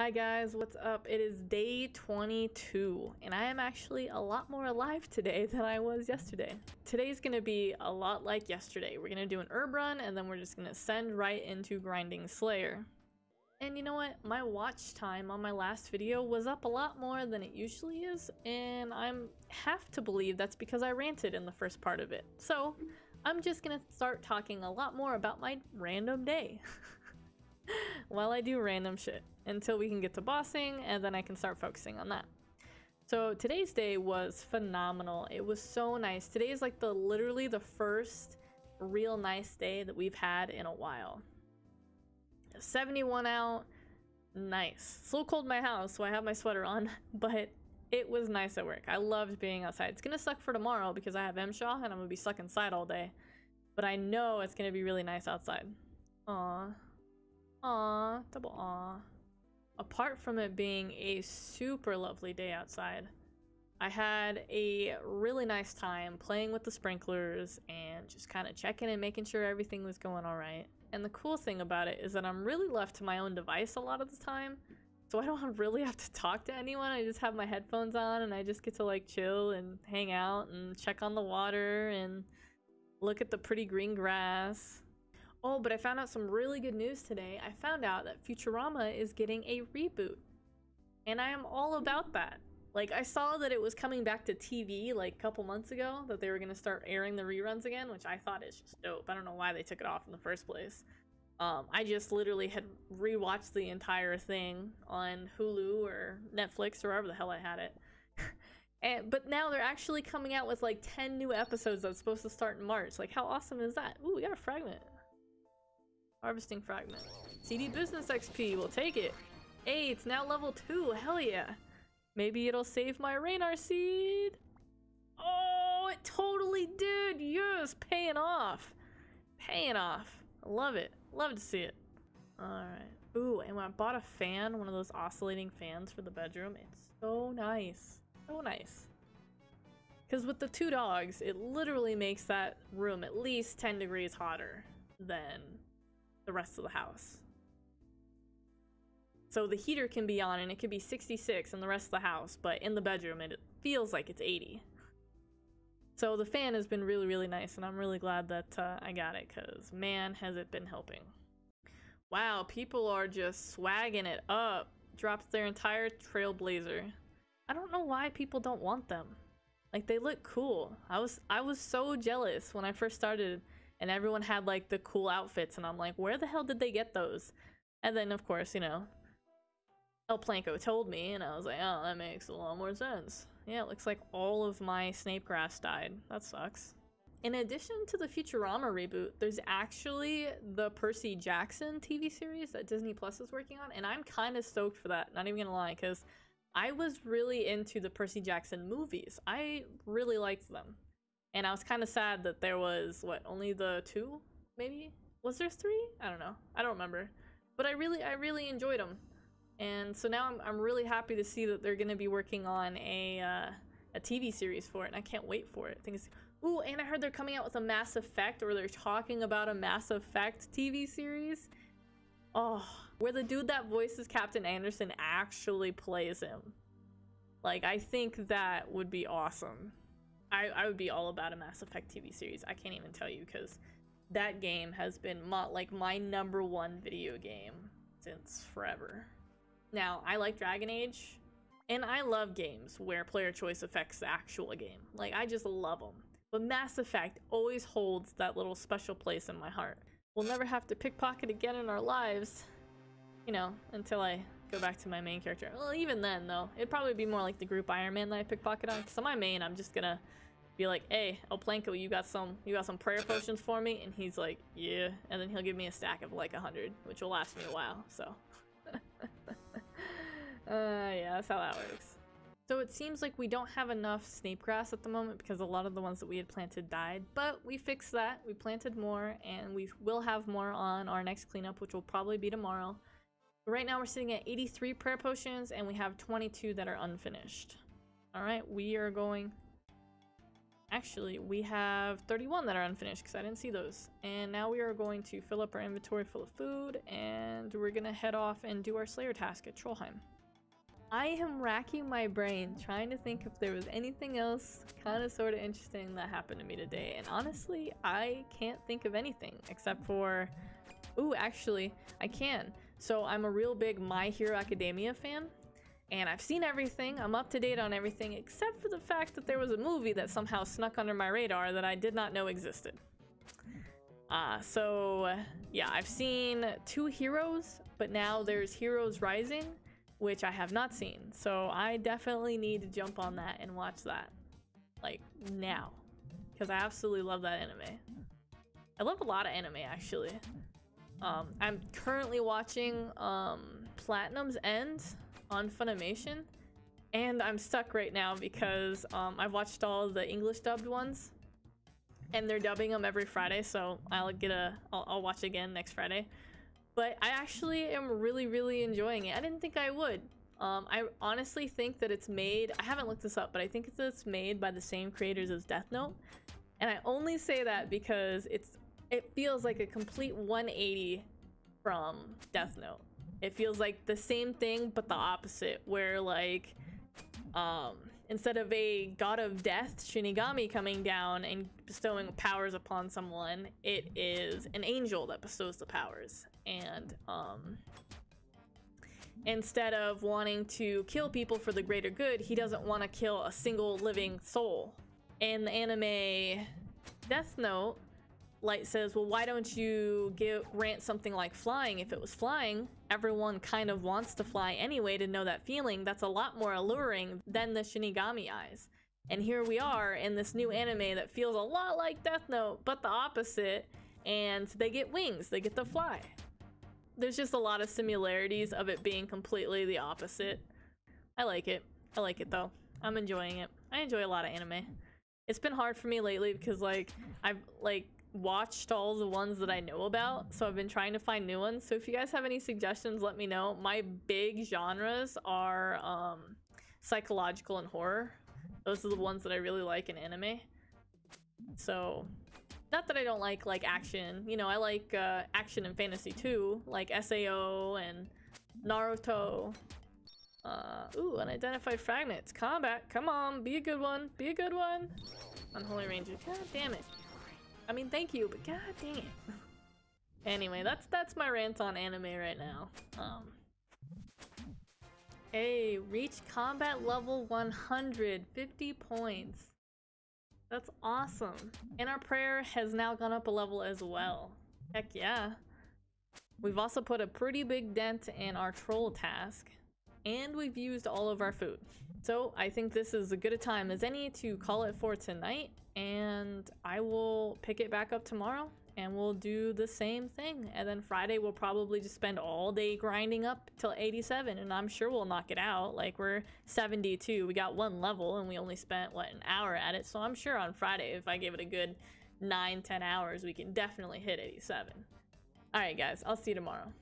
Hi guys, what's up? It is day 22, and I am actually a lot more alive today than I was yesterday. Today's gonna be a lot like yesterday. We're gonna do an herb run, and then we're just gonna send right into grinding Slayer. And you know what? My watch time on my last video was up a lot more than it usually is, and I'm have to believe that's because I ranted in the first part of it. So, I'm just gonna start talking a lot more about my random day. while I do random shit until we can get to bossing and then I can start focusing on that. So today's day was phenomenal. It was so nice. Today is like the literally the first real nice day that we've had in a while. 71 out. Nice. Little cold my house, so I have my sweater on, but it was nice at work. I loved being outside. It's gonna suck for tomorrow because I have MSHA and I'm gonna be stuck inside all day. But I know it's gonna be really nice outside. Aww. Aw, double aw. Apart from it being a super lovely day outside, I had a really nice time playing with the sprinklers and just kind of checking and making sure everything was going all right. And the cool thing about it is that I'm really left to my own device a lot of the time. So I don't really have to talk to anyone. I just have my headphones on and I just get to like chill and hang out and check on the water and look at the pretty green grass. Oh, but I found out some really good news today. I found out that Futurama is getting a reboot. And I am all about that. Like, I saw that it was coming back to TV like a couple months ago, that they were going to start airing the reruns again, which I thought is just dope. I don't know why they took it off in the first place. Um, I just literally had rewatched the entire thing on Hulu or Netflix or wherever the hell I had it. and but now they're actually coming out with like 10 new episodes that's supposed to start in March. Like, how awesome is that? Ooh, we got a fragment. Harvesting fragment. CD business XP, we'll take it. Hey, it's now level 2, hell yeah. Maybe it'll save my Ranarr seed. Oh, it totally did. Yes, paying off. Paying off. Love it. Love to see it. Alright. Ooh, and when I bought a fan, one of those oscillating fans for the bedroom, it's so nice. So nice. Because with the two dogs, it literally makes that room at least 10 degrees hotter than the rest of the house. So the heater can be on and it could be 66 in the rest of the house, but in the bedroom it feels like it's 80. So the fan has been really, really nice, and I'm really glad that uh, I got it, because man, has it been helping. Wow, people are just swagging it up. Dropped their entire Trailblazer. I don't know why people don't want them. Like, they look cool. I was I was so jealous when I first started and everyone had like the cool outfits and I'm like, where the hell did they get those? And then of course, you know, El Planko told me and I was like, oh, that makes a lot more sense. Yeah, it looks like all of my Snape grass died. That sucks. In addition to the Futurama reboot, there's actually the Percy Jackson TV series that Disney Plus is working on, and I'm kind of stoked for that, not even gonna lie, because I was really into the Percy Jackson movies. I really liked them. And I was kind of sad that there was, what, only the two, maybe? Was there three? I don't know. I don't remember. But I really, I really enjoyed them. And so now I'm, I'm really happy to see that they're going to be working on a, uh, a TV series for it, and I can't wait for it. I think it's, ooh, and I heard they're coming out with a Mass Effect, or they're talking about a Mass Effect TV series. Oh, where the dude that voices Captain Anderson actually plays him. Like, I think that would be awesome. I, I would be all about a Mass Effect TV series. I can't even tell you because that game has been my, like my number one video game since forever. Now, I like Dragon Age, and I love games where player choice affects the actual game. Like, I just love them. But Mass Effect always holds that little special place in my heart. We'll never have to pickpocket again in our lives, you know, until I go back to my main character. Well, even then, though, it'd probably be more like the group Iron Man that I pickpocket on. Because on my main, I'm just gonna be like, "Hey, El Planko, you got some, you got some prayer potions for me?" And he's like, "Yeah," and then he'll give me a stack of like a hundred, which will last me a while. So, uh, yeah, that's how that works. So it seems like we don't have enough snape grass at the moment because a lot of the ones that we had planted died, but we fixed that. We planted more and we will have more on our next cleanup, which will probably be tomorrow. Right now we're sitting at 83 prayer potions and we have 22 that are unfinished. All right, we are going Actually, we have 31 that are unfinished because I didn't see those. And now we are going to fill up our inventory full of food and we're gonna head off and do our Slayer task at Trollheim. I am racking my brain trying to think if there was anything else kind of sort of interesting that happened to me today. And honestly, I can't think of anything except for... Ooh, actually, I can. So I'm a real big My Hero Academia fan. And I've seen everything. I'm up to date on everything except for the fact that there was a movie that somehow snuck under my radar that I did not know existed. Uh, so yeah, I've seen two heroes, but now there's Heroes Rising which I have not seen. So I definitely need to jump on that and watch that. Like, now. Because I absolutely love that anime. I love a lot of anime, actually. Um, I'm currently watching um, Platinum's End on Funimation. And I'm stuck right now because um, I've watched all the English dubbed ones. And they're dubbing them every Friday, so I'll get a... I'll, I'll watch again next Friday but I actually am really, really enjoying it. I didn't think I would. Um, I honestly think that it's made, I haven't looked this up, but I think it's made by the same creators as Death Note. And I only say that because it's it feels like a complete 180 from Death Note. It feels like the same thing, but the opposite, where like, um, instead of a god of death, Shinigami, coming down and bestowing powers upon someone, it is an angel that bestows the powers. And um, instead of wanting to kill people for the greater good, he doesn't want to kill a single living soul. In the anime Death Note, Light says, well, why don't you give, grant something like flying? If it was flying, everyone kind of wants to fly anyway to know that feeling. That's a lot more alluring than the Shinigami eyes. And here we are in this new anime that feels a lot like Death Note, but the opposite. And they get wings, they get to fly. There's just a lot of similarities of it being completely the opposite. I like it. I like it though. I'm enjoying it. I enjoy a lot of anime. It's been hard for me lately because like I've like watched all the ones that I know about, so I've been trying to find new ones. So if you guys have any suggestions, let me know. My big genres are um, psychological and horror. Those are the ones that I really like in anime. So, not that I don't like like action. You know, I like uh, action and fantasy too, like SAO and Naruto. Uh, ooh, unidentified fragments. Combat, come on, be a good one, be a good one. Unholy Ranger, god damn it. I mean, thank you, but god dang it. anyway, that's that's my rant on anime right now. Um. Hey, reach combat level 100, 50 points. That's awesome. And our prayer has now gone up a level as well. Heck yeah. We've also put a pretty big dent in our troll task. And we've used all of our food. So I think this is as good a time as any to call it for tonight and I will pick it back up tomorrow and we'll do the same thing. And then Friday we'll probably just spend all day grinding up till 87 and I'm sure we'll knock it out. Like we're 72. We got one level and we only spent what an hour at it. So I'm sure on Friday if I give it a good 9 10 hours we can definitely hit 87. All right guys, I'll see you tomorrow.